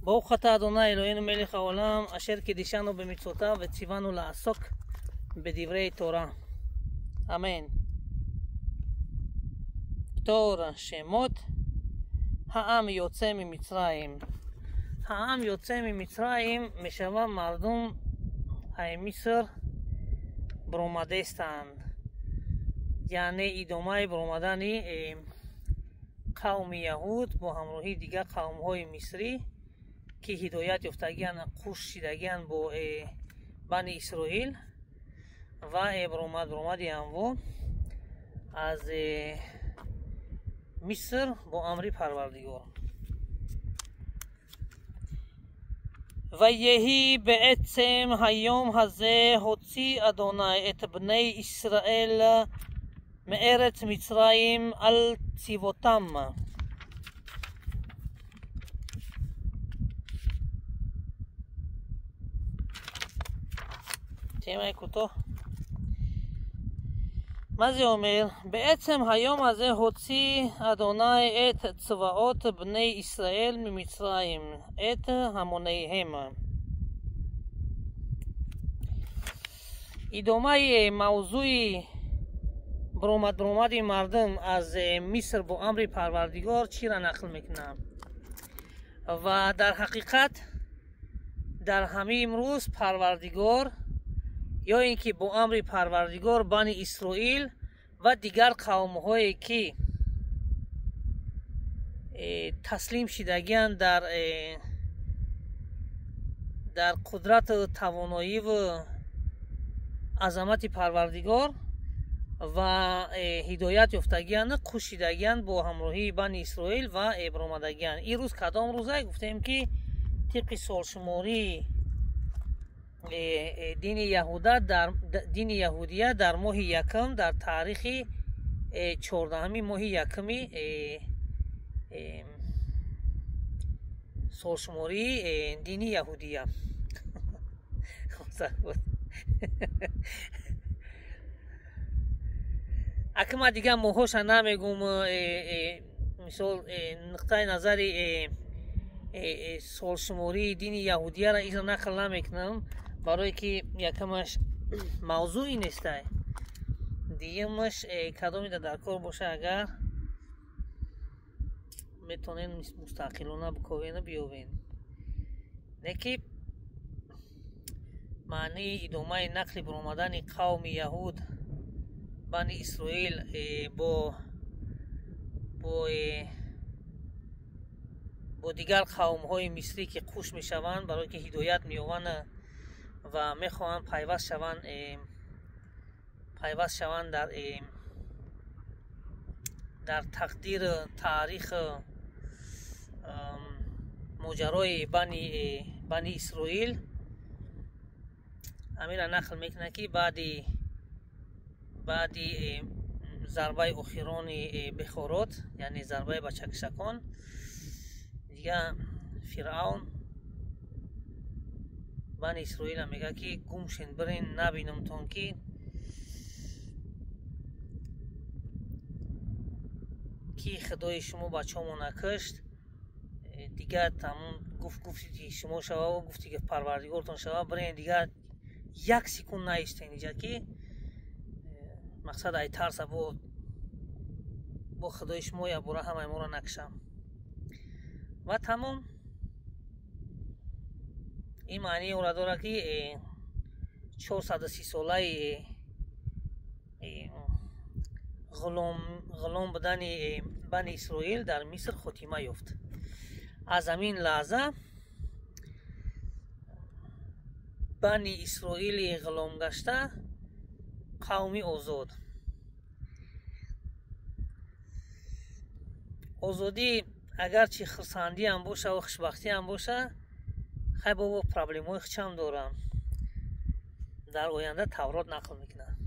ברוך אתה אדוני אלוהינו מלך העולם אשר קידישנו במצוותיו וציוונו לעסוק בדברי תורה. אמן. פטור שמות העם יוצא ממצרים. העם יוצא ממצרים משווה מרדום הימיסר ברומדסטנד. یعنی ایدامه برآمدن قوم یهود با همراهی دیگر قوم های مصری ки ҳидоят ёфтагиан қушт шидагиан бо бани исроил ва эбромад ромади амво аз миср бо амри парвардигор ויהי בעצם היום הזה הוציא אדוני את בני ישראל מארץ מצרים על צבאותם תראה אותו. מה זה אומר? בעצם היום הזה הוציא אדוני את צבאות בני ישראל ממצרים, את המוניהם. идомаи мавзӯи буромадбуромади мардум аз миср бо амри парвардигор чира нақл мекунам ва дар ҳақиқат дар ҳамаи имрӯз парвардигор ё ин ки бо амри парвардигор бани исроил ва дигар қавмҳое ки э, таслим шидагианд дар э, дар қудрату тавоноиву азамати парвардигор ва э, ҳидоят ёфтагианд қушидагианд бо ҳамроҳии бани исроил ва эбромадагианд ирӯз кадом рӯзае гуфтем ки тибқи солшумории дини яҳуда дини яҳудия дар моҳи якум дар таърихи чордаҳами моҳи якуми солшумории дини яҳудия. Акма дигар моҳоша намегум мисол нуқтаи назари солшумории дини яҳудияро изо нақл намекунам барое ки якамаш мавзӯи нестай дигамаш кадомида дар кор боша агар метонен мустақилона биковена биёвен неки маънии идомаи нақли баромадани қавми яҳуд бани исроил бо бо бо дигар қавмҳои мисрӣ ки қуш мешаванд барое ки ҳидоят меёванд ва мехоҳанд пайваст шаванд пайваст шаванд дар дар тақдир таърих моҷарои бани бани исроил. Ҳамира нақл мекунад ки баъди баъди зарбаи охирони бехорот яъне зарбаи ба чакшакон дига фиръавн бани исроила мегӯяд ки гумшен бирен набинамтон ки ки худои шумо бачаомо накашт. Дигар тамом гуфт гуфти шумо шава гуфти парвардигортон шава. Бирен дигар як секунд наистен иҷа ки мақсад ай тарса бо бо худои шумо ябора ҳамаи моро накшам. Ва тамом ин маънии онро дорад ки чорсаду сисолаи ғулом будани бани исроил дар миср хотима ёфт. Аз ҳамин лаҳза бани исроили ғулом гашта қавми озод. Озодӣ агарчи хурсандиам бошаву хушбахтиам боша хай бобо проблемои хичам дорам. Дар оянда таврот нақл мекунад